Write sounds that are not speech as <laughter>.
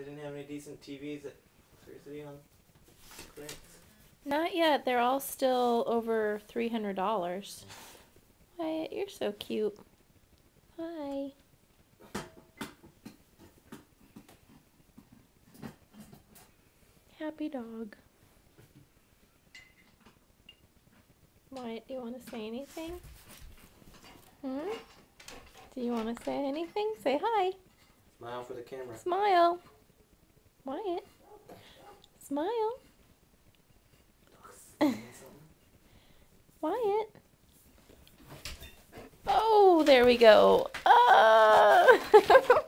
they didn't have any decent TVs at City on clearance. Not yet. They're all still over three hundred dollars. Wyatt, you're so cute. Hi. Happy dog. Wyatt, do you want to say anything? Hmm? Do you want to say anything? Say hi. Smile for the camera. Smile. Wyatt. Smile. <laughs> Wyatt. Oh, there we go. Ah. <laughs> <laughs>